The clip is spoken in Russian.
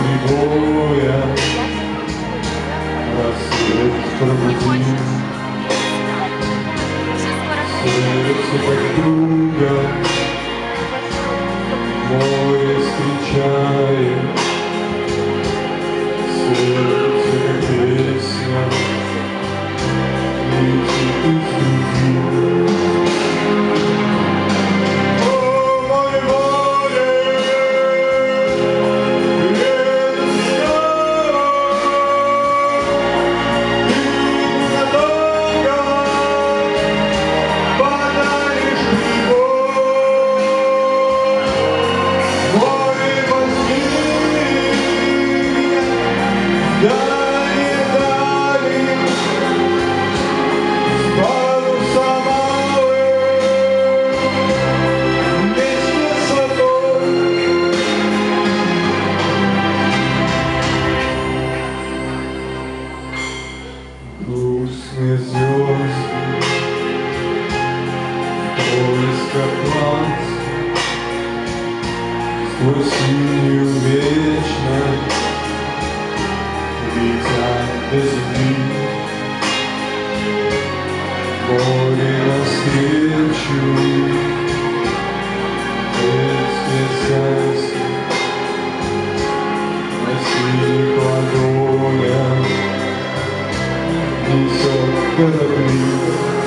прибоя Рассвет пробудил Сердце как друга Грустные звезды в поисках глаз Сквозь синюю вечность летят до земли. Море навстречу so good of me.